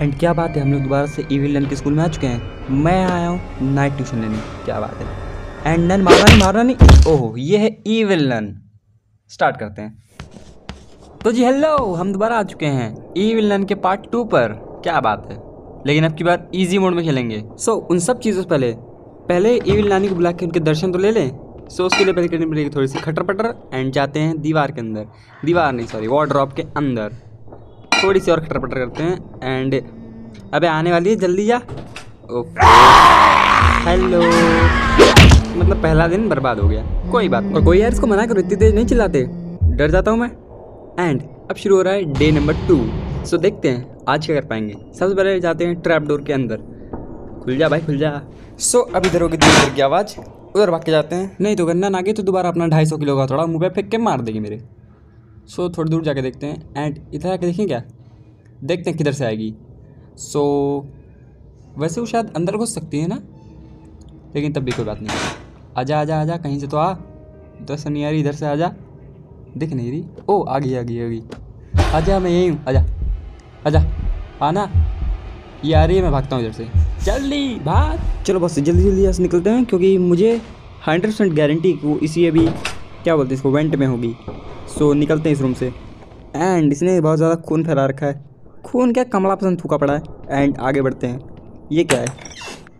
And क्या बात है हम लोग दोबारा से ईविल नन के स्कूल में आ चुके हैं। मैं आया हूँ नाइट ट्यूशन लेने। क्या बात है। एंड नन मारना नहीं मारना नहीं। ओहो ये है ईविल नन स्टार्ट करते हैं। तो जी हेलो हम दोबारा आ चुके हैं ईविल नन के पार्ट टू पर। क्या बात है। लेकिन अब की बार ईजी मोड में खेलेंगे। सो so, उन सब चीज़ों से पहले पहले ईविल नानी को बुला के उनके दर्शन तो ले लें। सो so, उसके लिए पहले करनी पड़ेगी थोड़ी सी खटर पटर एंड जाते हैं दीवार के अंदर। दीवार नहीं सॉरी वॉर्ड्रॉप के अंदर। थोड़ी सी और खटर पटर करते हैं एंड अबे आने वाली है जल्दी जा। हेलो मतलब पहला दिन बर्बाद हो गया। कोई बात नहीं। और कोई यार इसको मना करो इतनी तेज नहीं चिल्लाते। डर जाता हूँ मैं। एंड अब शुरू हो रहा है डे नंबर टू सो देखते हैं आज क्या कर पाएँगे। सबसे पहले जाते हैं ट्रैप डोर के अंदर। खुल जा भाई खुल जा। सो so, अब इधर होगी दूर की आवाज़। उधर भाग के जाते हैं। नहीं तो गन्ना ना गए तो दोबारा अपना ढाई सौ किलो का थोड़ा मुँह पे फेंक के मार देगी मेरे। सो so, थोड़ी दूर जाके देखते हैं। एंड इधर आके देखें क्या? देखते हैं किधर से आएगी। सो so, वैसे वो शायद अंदर घुस सकती है ना? लेकिन तब भी कोई बात नहीं। आजा आजा आजा कहीं से तो आ। तो नहीं आ रही इधर से आजा। दिख नहीं रही। ओ आ गई आ गई आ गई। आजा मैं यही हूँ। आजा आजा आना। ये आ रही है मैं भागता हूँ इधर से। जल्दी भाग। चलो बस जल्दी जल्दी यहाँ से निकलते हैं क्योंकि मुझे हंड्रेड परसेंट गारंटी वो इसी अभी क्या बोलते हैं इसको वेंट में होगी। सो निकलते हैं इस रूम से। एंड इसने बहुत ज़्यादा खून फैला रखा है। खून क्या कमला पसंद थूका पड़ा है। एंड आगे बढ़ते हैं। ये क्या है?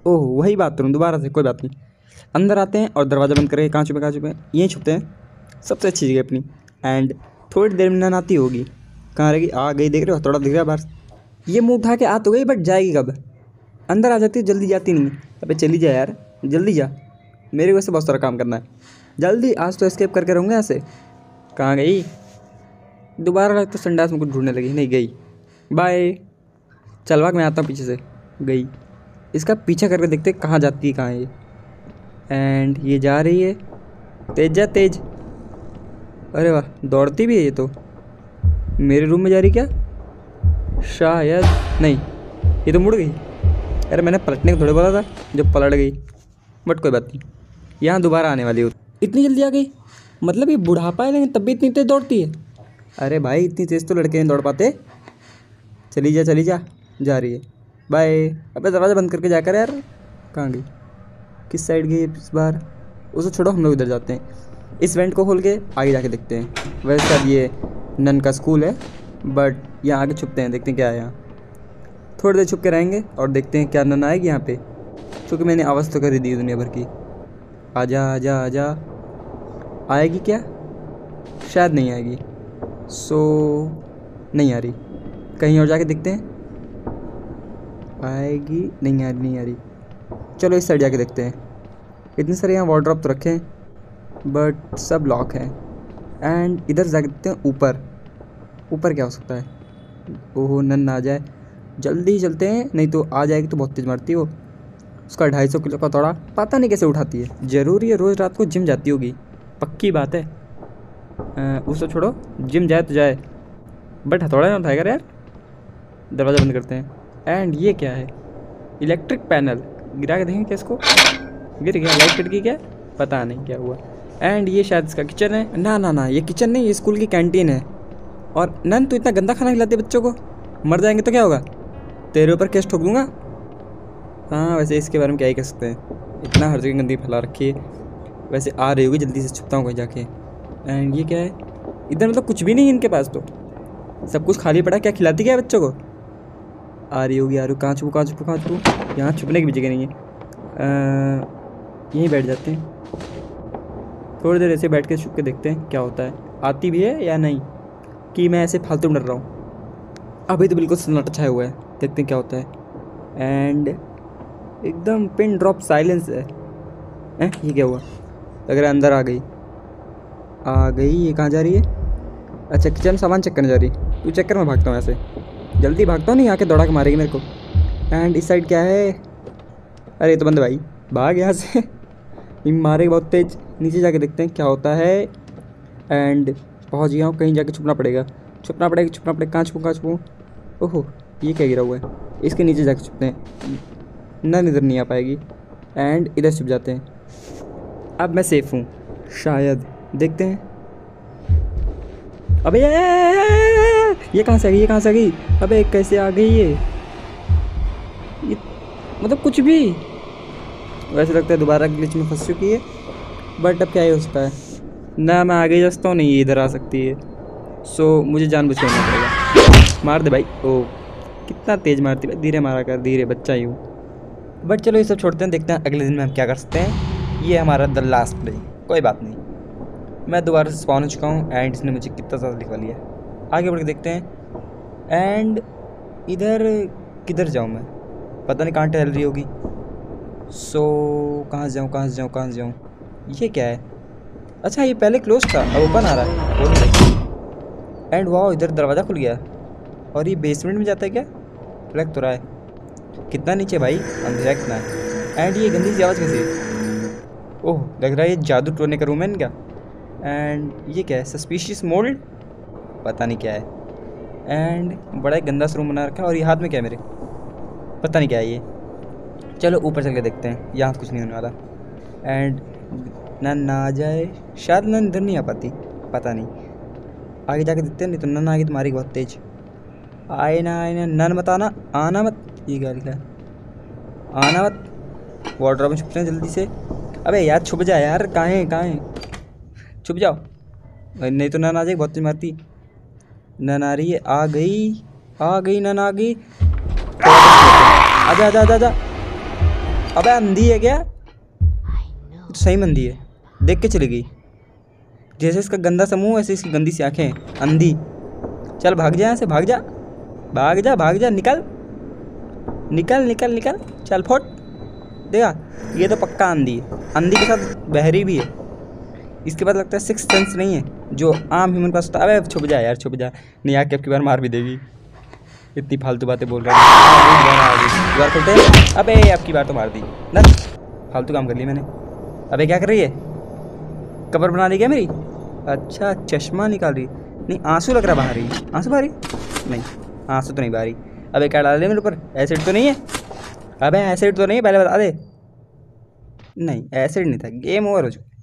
ओह, वही बात करूँ, दोबारा से, कोई बात नहीं। अंदर आते हैं और दरवाज़ा बंद करके कहाँ छुपे कहाँ छुपे? यहीं छुपते हैं। सबसे अच्छी जगह अपनी। एंड थोड़ी देर में आती होगी। कहाँ रहेगी? आ गई, देख रहे हो थोड़ा दिख रहा है बाहर ये मुँह उठा के आ तो गई बट जाएगी कब? अंदर आ जाती, जल्दी जाती नहीं अबे, चली जा यार। जल्दी जा। मेरे वैसे बहुत सारा काम करना है। जल्दी, आज तो स्केप करके रहूँगा ऐसे कहाँ गई? दोबारा तो संडास में कुछ ढूँढने लगी। नहीं, गई। बाय चल भाग, मैं आता हूँ पीछे से। गई। इसका पीछा करके देखते कहाँ जाती है, कहाँ ये। एंड ये जा रही है। तेज जा, तेज। अरे वाह, दौड़ती भी है ये तो। मेरे रूम में जा रही क्या? शायद नहीं। ये तो मुड़ गई। अरे मैंने पलटने को थोड़े बोला था, जो पलट गई। बट कोई बात नहीं। यहाँ दोबारा आने वाली हो। इतनी जल्दी आ गई? मतलब ये बुढ़ापा है, लेकिन तब भी इतनी तेज़ दौड़ती है। अरे भाई, इतनी तेज़ तो लड़के नहीं दौड़ पाते। चली जा चली जा। जा रही है। बाय अबे दरवाज़ा बंद करके जाकर यार, कहाँ गई? किस साइड गई इस बार? उसे छोड़ो, हम लोग इधर जाते हैं। इस वेंट को खोल के आगे जाके देखते हैं। वैसे अब ये नन का स्कूल है बट यहाँ आगे छुपते हैं, देखते हैं क्या है यहाँ। थोड़ी देर छुप के रहेंगे और देखते हैं क्या नन आएगी यहाँ पे। क्योंकि मैंने आवाज़ तो कर दी दुनिया भर की। आजा आजा आजा। आएगी क्या? शायद नहीं आएगी। सो नहीं आ रही। कहीं और जाके देखते हैं? आएगी? नहीं आ रही, नहीं आ रही। चलो इस साइड जाके देखते हैं। इतने सारे यहाँ वार्ड्रॉप तो रखे हैं बट सब लॉक हैं। एंड इधर जाके देखते हैं, ऊपर। ऊपर क्या हो सकता है? ओहो, नन ना आ जाए। जल्दी चलते हैं, नहीं तो आ जाएगी तो बहुत तेज़ मारती है उसका ढाई सौ किलो का थोड़ा पता नहीं कैसे उठाती है। ज़रूरी है रोज़ रात को जिम जाती होगी। पक्की बात है। उसको छोड़ो, जिम जाए तो जाए। बट हथौड़ा ना उठाएगा यार। दरवाज़ा बंद करते हैं। एंड ये क्या है? इलेक्ट्रिक पैनल गिरा के देखेंगे क्या इसको? गिर गया। लाइट कट गई क्या? पता नहीं क्या हुआ। एंड ये शायद इसका किचन है। ना ना ना, ये किचन नहीं, ये स्कूल की कैंटीन है। और नन तो इतना गंदा खाना खिलाते बच्चों को? मर जाएँगे तो क्या होगा? तेरे ऊपर केस ठोक दूँगा? हाँ वैसे इसके बारे में क्या ही कह सकते हैं। इतना हर जगह गंदी फैला रखी है। वैसे आ रही होगी जल्दी से, छुपता हूँ कहीं जाके। एंड ये क्या है? इधर मतलब कुछ भी नहीं इनके पास तो। सब कुछ खाली पड़ा क्या खिलाती क्या बच्चों को? आ रही होगी आ रही कहाँ छुपू कहाँ छुपू कहाँ छुपू? यहाँ छुपने की भी जगह नहीं है। यहीं बैठ जाते हैं। थोड़ी देर ऐसे बैठ के छुप के देखते हैं क्या होता है। आती भी है या नहीं? कि मैं ऐसे फालतू डर रहा हूँ। अभी तो बिल्कुल सन्नाटा छाया हुआ है। देखते हैं क्या होता है। एंड एकदम पिन ड्रॉप साइलेंस है। ए, ये क्या हुआ? लग रहा है अंदर आ गई। आ गई ये कहाँ जा रही है? अच्छा किचन सामान चेक करने जा रही है। तू चेक कर मैं भागता हूँ ऐसे। जल्दी भागता हूँ नहीं आके दौड़ा के मारेगी मेरे को एंड इस साइड क्या है अरे तो बंद भाई भाग यहाँ से मारेगी बहुत तेज नीचे जाके देखते हैं क्या होता है एंड पहुँच गया हूँ कहीं जाके छुपना पड़ेगा छुपना पड़ेगा छुपना पड़ेगा कहाँ छुपूँ कहाँ ओहो ये क्या गिरा हुआ है इसके नीचे जाके छुपते हैं नन इधर नहीं आ पाएगी एंड इधर छुप जाते हैं अब मैं सेफ़ हूँ शायद देखते हैं अबे ये, कहाँ से आ गई ये कहाँ से आ गई? अबे कैसे आ गई ये? मतलब कुछ भी। वैसे लगता है दोबारा ग्लिच में फंस चुकी है बट अब क्या ही हो सकता है। ना मैं आगे जा सकता हूँ नहीं इधर आ सकती है। सो मुझे जान करना पड़ेगा। मार दे भाई। ओ कितना तेज़ मारती भाई। धीरे मारा कर धीरे बच्चा ही हूँ। बट चलो ये सब छोड़ते हैं देखते हैं अगले दिन में हम क्या कर सकते हैं। ये हमारा द लास्ट प्ले कोई बात नहीं। मैं दोबारा से स्पॉन हो चुका हूँ एंड इसने मुझे कितना ज़्यादा लिखवा लिया। आगे बढ़ के देखते हैं। एंड इधर किधर जाऊँ मैं? पता नहीं कहाँ टहल रही होगी। सो so, कहाँ जाऊँ कहाँ जाऊँ कहाँ जाऊँ? ये क्या है? अच्छा ये पहले क्लोज था अब ओपन आ रहा है। एंड वाह इधर दरवाज़ा खुल गया। और ये बेसमेंट में जाता है क्या? लग तो रहा है। कितना नीचे भाई? अंधेरा कितना है एंड ये गंदी सी आवाज़ कैसी ओह लग रहा है ये जादू टोने का रूम है इनका। एंड ये क्या है? सस्पिशियस मोल्ड पता नहीं क्या है। एंड बड़ा ही गंदा सा रूम बना रखा है और ये हाथ में क्या है मेरे? पता नहीं क्या है ये। चलो ऊपर चल के देखते हैं, यहाँ कुछ नहीं होने वाला। एंड ना ना आ जाए, शायद ना इधर नहीं आ पाती, पता नहीं। आगे जाके देखते हैं, नहीं तो नन आगे तुम्हारी बहुत तेज। आए ना आए ना नन मत आना आना मत, ये क्या लिखा आना मत। वाटर में छुपते हैं जल्दी से। अबे यार, छुप जा यार, कहाँ कहाँ छुप जाओ। नहीं तो नन आ जाएगी बहुत तेज मारती। नन आ रही है आ गई आ गई नन आ गई आजा आजा आजा। अबे, अंधी है क्या? सही में अंधी है। देख के चली गई। जैसे इसका गंदा समूह मुँह वैसे इसकी गंदी सी आँखें। अंधी। चल, भाग जा यहाँ से, भाग जा। भाग जा भाग जा, निकल। निकल निकल निकल। चल, फोट। देखा, ये तो पक्का अंधी है। अंधी के साथ बहरी भी है। इसके बाद लगता है सिक्स सेंस नहीं है। जो आम ह्यूमन पास होता है छुप जा यार, छुप जा। नहीं आके आपकी बार मार भी देगी। इतनी फालतू बातें बोल रहा है। बार खोलते अबे आपकी बार तो मार दी। ना, फालतू काम कर लिया मैंने। अबे, क्या कर रही है? कबर बना ली क्या मेरी? अच्छा चश्मा निकाल रही। नहीं, आँसू लग रहा बाहर ही। आँसू बाहरी नहीं, आँसू तो नहीं बाहरी अबे, क्या डाल रही मेरे ऊपर? एसिड तो नहीं है? अबे एसिड तो नहीं पहले बता दे। नहीं एसिड नहीं था। गेम ओवर हो चुका